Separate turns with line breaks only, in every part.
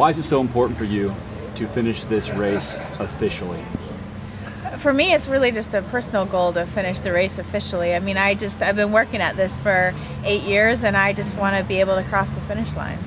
Why is it so important for you to finish this race officially?
For me, it's really just a personal goal to finish the race officially. I mean, I just I've been working at this for eight years, and I just want to be able to cross the finish line.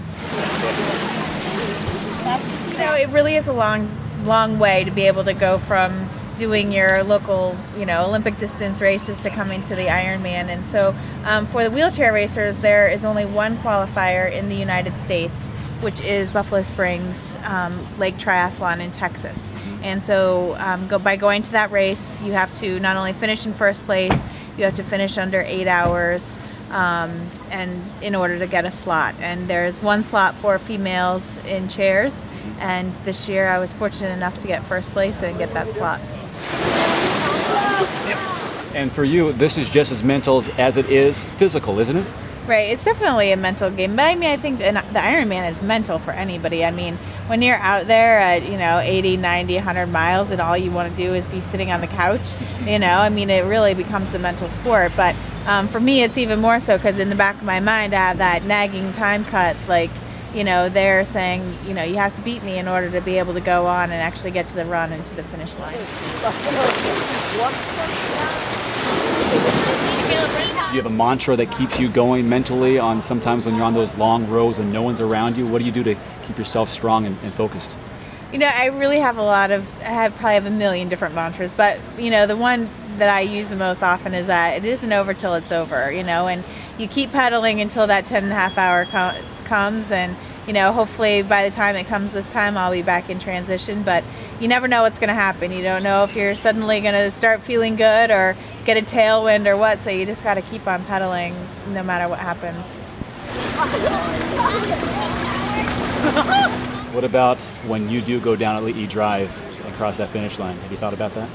You know, it really is a long, long way to be able to go from doing your local, you know, Olympic distance races to coming to the Ironman. And so, um, for the wheelchair racers, there is only one qualifier in the United States, which is Buffalo Springs um, Lake Triathlon in Texas. And so, um, go, by going to that race, you have to not only finish in first place, you have to finish under eight hours. Um, and in order to get a slot. And there's one slot for females in chairs. And this year I was fortunate enough to get first place and get that slot.
And for you, this is just as mental as it is physical, isn't it?
Right, it's definitely a mental game, but I mean, I think the Ironman is mental for anybody. I mean, when you're out there at, you know, 80, 90, 100 miles and all you want to do is be sitting on the couch, you know, I mean, it really becomes a mental sport. But um, for me, it's even more so because in the back of my mind, I have that nagging time cut, like, you know, they're saying, you know, you have to beat me in order to be able to go on and actually get to the run and to the finish line.
You have a mantra that keeps you going mentally on sometimes when you're on those long rows and no one's around you? What do you do to keep yourself strong and, and focused?
You know, I really have a lot of, I have probably have a million different mantras, but you know, the one that I use the most often is that it isn't over till it's over, you know, and you keep pedaling until that 10 and a half hour co- comes and you know, hopefully by the time it comes this time, I'll be back in transition. But you never know what's going to happen. You don't know if you're suddenly going to start feeling good or get a tailwind or what. So you just got to keep on pedaling no matter what happens.
what about when you do go down at Ali'i Drive and cross that finish line? Have you thought about that?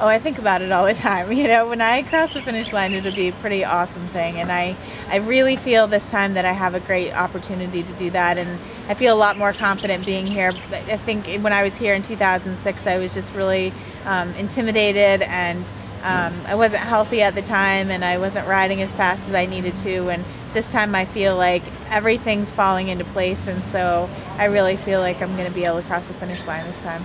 Oh, I think about it all the time. You know, when I cross the finish line, it'll be a pretty awesome thing. And I, I really feel this time that I have a great opportunity to do that. And I feel a lot more confident being here. I think when I was here in 2006, I was just really um, intimidated and um, I wasn't healthy at the time and I wasn't riding as fast as I needed to. And this time I feel like everything's falling into place. And so I really feel like I'm going to be able to cross the finish line this time.